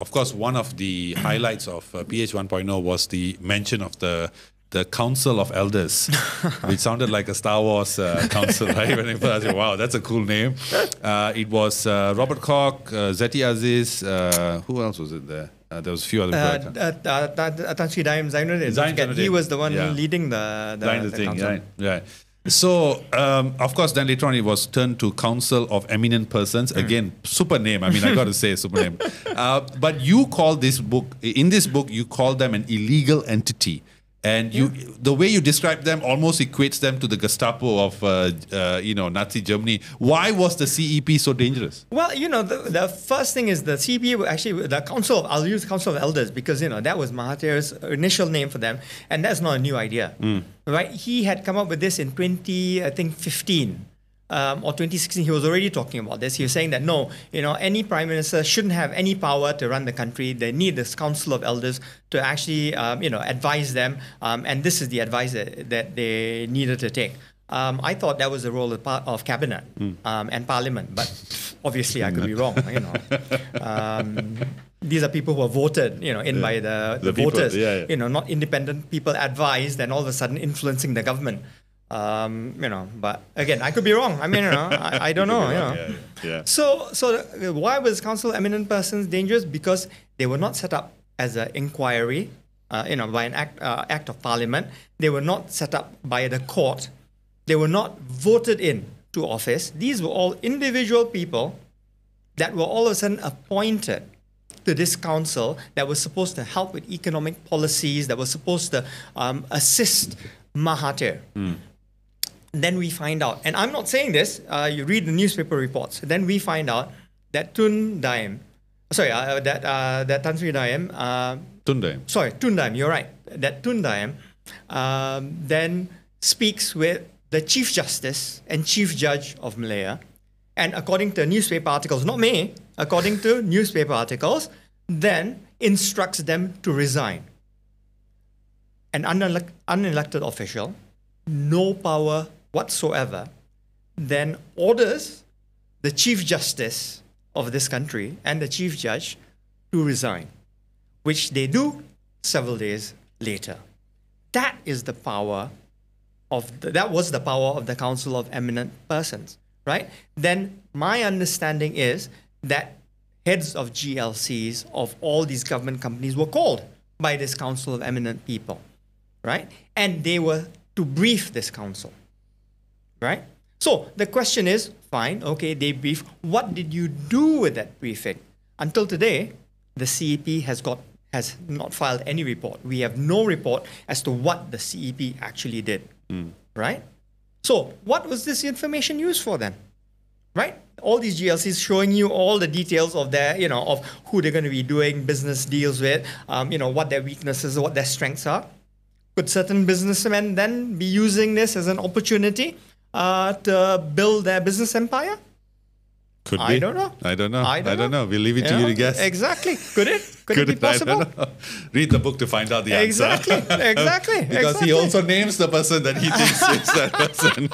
of course, one of the highlights of uh, PH 1.0 was the mention of the the Council of Elders, which sounded like a Star Wars uh, council, right? When I first said, wow, that's a cool name. Uh, it was uh, Robert Kuok, uh, Zeti Aziz, uh, who else was it there? Uh, there was a few other people. uh, uh, uh, Daim Zainuddin. Zain Don't forget, He was the one yeah. leading the, the, the, the thing, council. right? Right. So, um, of course, then later on it was turned to Council of Eminent Persons. Hmm. Again, super name. I mean, I got to say, super name. Uh, but you call this book, in this book, you call them an illegal entity. And you, the way you describe them almost equates them to the Gestapo of, uh, uh, you know, Nazi Germany. Why was the CEP so dangerous? Well, you know, the, the first thing is the CEP actually, the Council of, I'll use Council of Elders because, you know, that was Mahathir's initial name for them. And that's not a new idea, right? He had come up with this in 20, I think, 15. Um, or 2016, he was already talking about this. He was saying that no, you know, any prime minister shouldn't have any power to run the country. They need this council of elders to actually, um, you know, advise them. Um, and this is the advice that, that they needed to take. Um, I thought that was the role of, of cabinet um, and parliament, but obviously I could be wrong. You know, um, these are people who are voted, you know, in by the, the, The people, voters. yeah, yeah. You know, not independent people advised and all of a sudden influencing the government. Um, you know, but again, I could be wrong. I mean, you know, I, I don't know. You know. Yeah, yeah. So, so the- why was council eminent persons dangerous? Because they were not set up as an inquiry, uh, you know, by an act, uh, act of parliament. They were not set up by the court. They were not voted in to office. These were all individual people that were all of a sudden appointed to this council that was supposed to help with economic policies, that was supposed to um, assist Mahathir. Then we find out, and I'm not saying this, uh, you read the newspaper reports, then we find out that Tun Daim, sorry, uh, that, uh, that Tan Sri Daim, uh, Tun Daim. sorry, Tun Daim, you're right, that Tun Daim um, then speaks with the Chief Justice and Chief Judge of Malaya. And according to newspaper articles, not me, according to newspaper articles, then instructs them to resign. An unelect- unelected official, no power whatsoever, then orders the Chief Justice of this country and the Chief Judge to resign which they do several days later. That is the power of the, that was the power of the Council of Eminent Persons, right? Then my understanding is that heads of GLCs of all these government companies were called by this Council of Eminent People, right? And they were to brief this council, right? So the question is, fine, okay, they brief. What did you do with that briefing? Until today, the CEP has got has not filed any report. We have no report as to what the CEP actually did, right? So what was this information used for then? Right? All these GLCs showing you all the details of their, you know, of who they're going to be doing business deals with, um, you know, what their weaknesses, what their strengths are. Could certain businessmen then be using this as an opportunity uh, to build their business empire? Could I be. don't know. I don't know. I don't know. We'll leave it to know? you to guess. Exactly. Could it? Could, it be I possible? don't know. Read the book to find out the answer. Exactly. Exactly. because exactly. he also names the person that he thinks is that person.